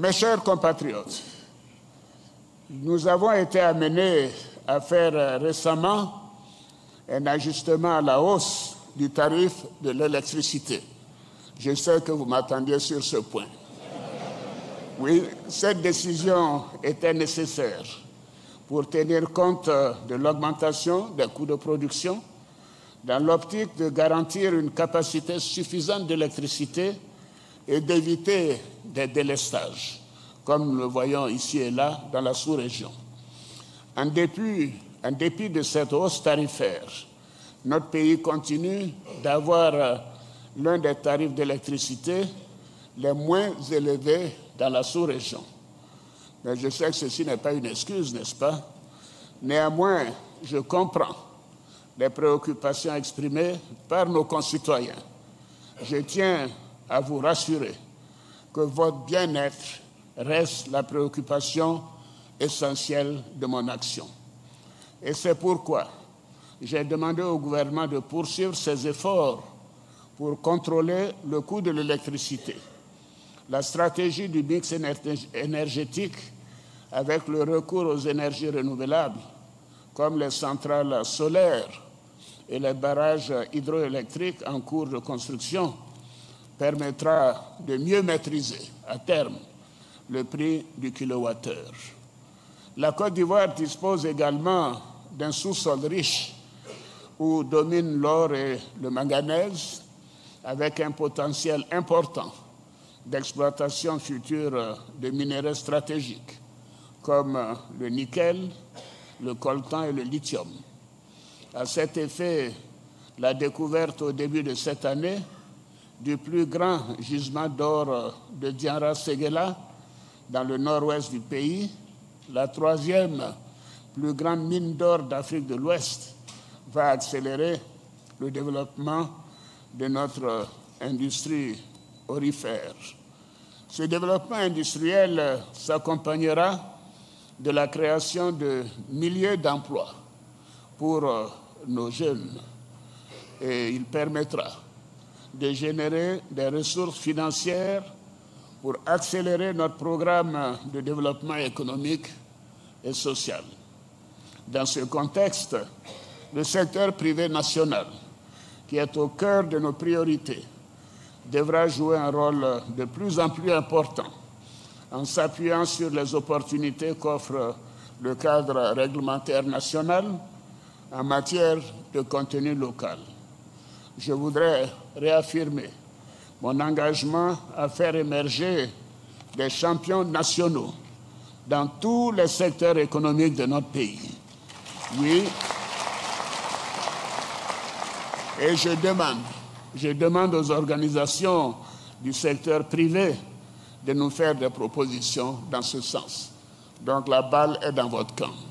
Mes chers compatriotes, nous avons été amenés à faire récemment un ajustement à la hausse du tarif de l'électricité. Je sais que vous m'attendiez sur ce point. Oui, cette décision était nécessaire pour tenir compte de l'augmentation des coûts de production dans l'optique de garantir une capacité suffisante d'électricité et d'éviter des délestages, comme nous le voyons ici et là dans la sous-région. En dépit, en dépit de cette hausse tarifaire, notre pays continue d'avoir l'un des tarifs d'électricité les moins élevés dans la sous-région. Mais je sais que ceci n'est pas une excuse, n'est-ce pas? Néanmoins, je comprends les préoccupations exprimées par nos concitoyens. Je tiens à vous rassurer que votre bien-être reste la préoccupation essentielle de mon action. Et c'est pourquoi j'ai demandé au gouvernement de poursuivre ses efforts pour contrôler le coût de l'électricité. La stratégie du mix énergétique avec le recours aux énergies renouvelables, comme les centrales solaires et les barrages hydroélectriques en cours de construction, permettra de mieux maîtriser à terme le prix du kilowattheure. La Côte d'Ivoire dispose également d'un sous-sol riche où dominent l'or et le manganèse avec un potentiel important d'exploitation future de minéraux stratégiques comme le nickel, le coltan et le lithium. À cet effet, la découverte au début de cette année du plus grand gisement d'or de Diara Seguela dans le nord-ouest du pays, la troisième plus grande mine d'or d'Afrique de l'Ouest, va accélérer le développement de notre industrie orifère. Ce développement industriel s'accompagnera de la création de milliers d'emplois pour nos jeunes et il permettra de générer des ressources financières pour accélérer notre programme de développement économique et social. Dans ce contexte, le secteur privé national, qui est au cœur de nos priorités, devra jouer un rôle de plus en plus important en s'appuyant sur les opportunités qu'offre le cadre réglementaire national en matière de contenu local. Je voudrais réaffirmer mon engagement à faire émerger des champions nationaux dans tous les secteurs économiques de notre pays. Oui. Et je demande, aux organisations du secteur privé de nous faire des propositions dans ce sens. Donc la balle est dans votre camp.